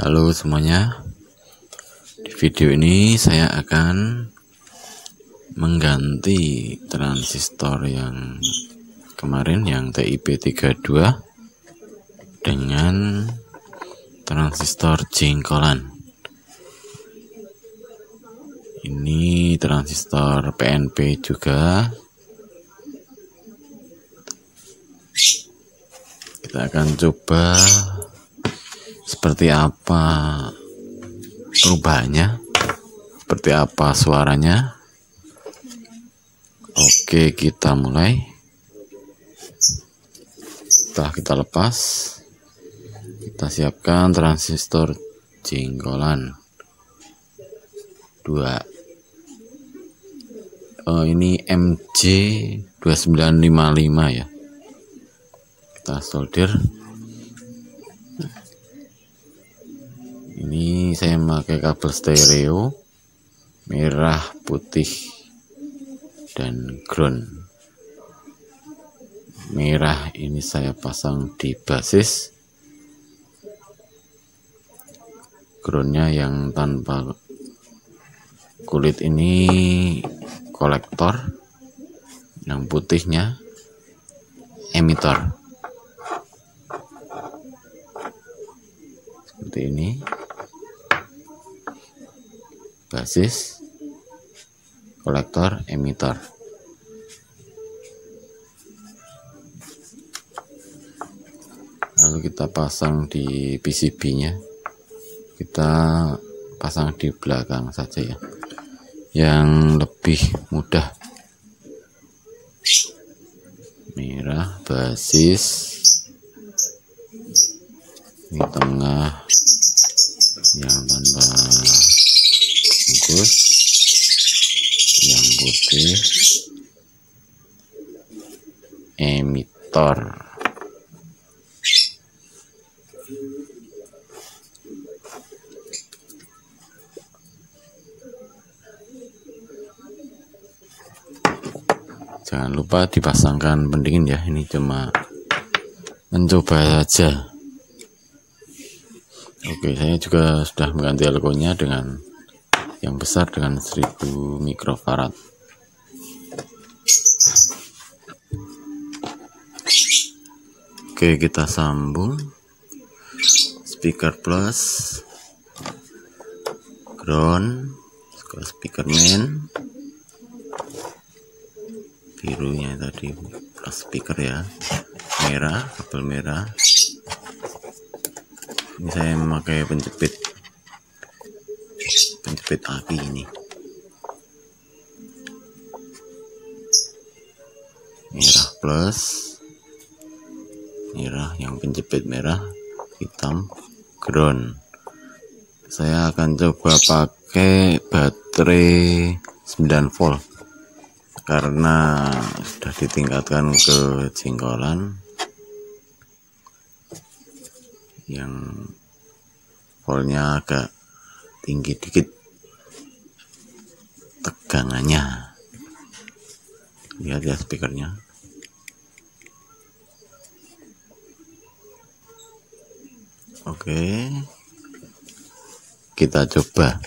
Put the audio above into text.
Halo semuanya. Di video ini saya akan Mengganti transistor yang Kemarin yang TIP32 Dengan Transistor jengkolan. Ini transistor PNP juga. Kita akan coba seperti apa perubahannya seperti apa suaranya? Oke kita mulai. Setelah kita lepas kita siapkan transistor jenggolan. Dua. Oh, ini MJ 2955 ya. Kita solder ini saya memakai kabel stereo merah putih dan ground. Merah ini saya pasang di basis. Groundnya yang tanpa kulit ini kolektor yang putihnya emitor seperti ini basis kolektor emitor lalu kita pasang di PCB nya kita pasang di belakang saja ya. Yang lebih mudah. Merah basis ini tengah yang tanpa bungkus yang putih. Emitor. Jangan lupa dipasangkan pendingin ya. Ini cuma mencoba saja. Oke, saya juga sudah mengganti alkonya dengan yang besar dengan 1000 mikrofarad. Oke, kita sambung. Speaker plus. Ground. Ke speaker main. Birunya tadi plus speaker ya. Merah kabel merah. Ini saya memakai penjepit penjepit aki ini. Merah plus. Merah yang penjepit merah hitam ground. Saya akan coba pakai baterai 9 volt. Karena sudah ditingkatkan ke jengkolan. Yang voltnya agak tinggi dikit tegangannya lihat ya speakernya. Oke. Kita coba